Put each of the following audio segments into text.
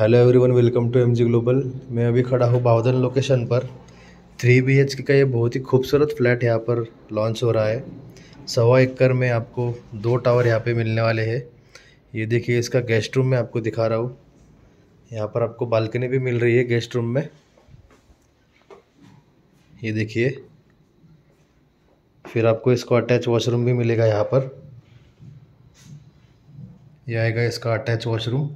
Hello everyone welcome to MG Global मैं अभी खड़ा हूँ बावधन लोकेशन पर। थ्री बी एच का ये बहुत ही खूबसूरत फ्लैट यहाँ पर लॉन्च हो रहा है। सवा एकड़ में आपको दो टावर यहाँ पे मिलने वाले हैं। ये देखिए, इसका गेस्ट रूम मैं आपको दिखा रहा हूँ। यहाँ पर आपको बालकनी भी मिल रही है गेस्ट रूम में। ये देखिए, फिर आपको इसको अटैच वॉशरूम भी मिलेगा यहाँ पर। यह आएगा इसका अटैच वॉशरूम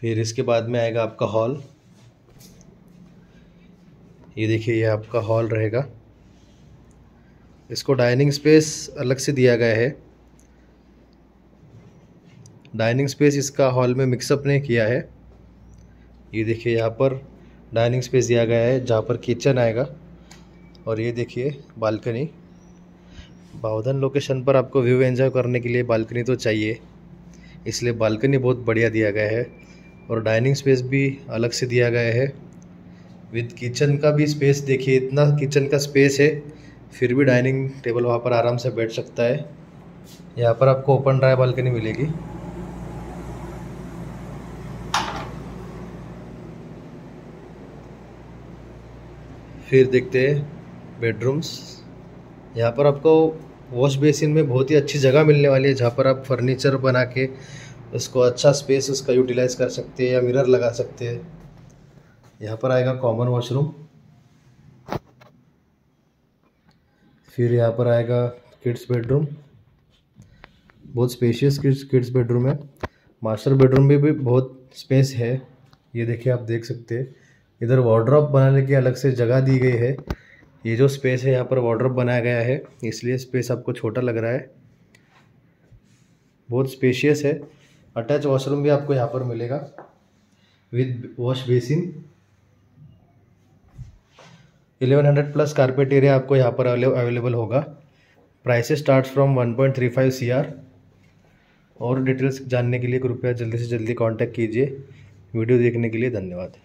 फिर इसके बाद में आएगा आपका हॉल। ये देखिए, ये आपका हॉल रहेगा। इसको डाइनिंग स्पेस अलग से दिया गया है। डाइनिंग स्पेस इसका हॉल में मिक्सअप ने किया है। ये देखिए, यहाँ पर डाइनिंग स्पेस दिया गया है, जहाँ पर किचन आएगा। और ये देखिए, बालकनी। बावधन लोकेशन पर आपको व्यू एंजॉय करने के लिए बालकनी तो चाहिए। इसलिए बालकनी बहुत बढ़िया दिया गया है। और डाइनिंग स्पेस भी अलग से दिया गया है। विद किचन का भी स्पेस देखिए, इतना किचन का स्पेस है, फिर भी डाइनिंग टेबल वहाँ पर आराम से बैठ सकता है। यहाँ पर आपको ओपन ड्राई बालकनी मिलेगी। फिर देखते हैं बेडरूम्स यहाँ पर आपको वॉश बेसिन में बहुत ही अच्छी जगह मिलने वाली है, जहाँ पर आप फर्नीचर बना के इसको अच्छा स्पेस उसका यूटिलाइज कर सकते हैं या मिरर लगा सकते हैं। यहाँ पर आएगा कॉमन वॉशरूम फिर यहाँ पर आएगा किड्स बेडरूम बहुत स्पेशियस किड्स किड्स बेडरूम है। मास्टर बेडरूम में भी बहुत स्पेस है। ये देखिए आप देख सकते हैं। इधर वार्ड्रॉप बनाने की अलग से जगह दी गई है। ये जो स्पेस है यहाँ पर वार्ड्रॉप बनाया गया है। इसलिए स्पेस आपको छोटा लग रहा है। बहुत स्पेशियस है। अटैच वॉशरूम भी आपको यहाँ पर मिलेगा। With wash basin. 1100 plus carpet area आपको यहाँ पर अवेलेबल होगा। Prices start from 1.35 CR. और डिटेल्स जानने के लिए कृपया जल्दी से जल्दी कांटेक्ट कीजिए। वीडियो देखने के लिए धन्यवाद।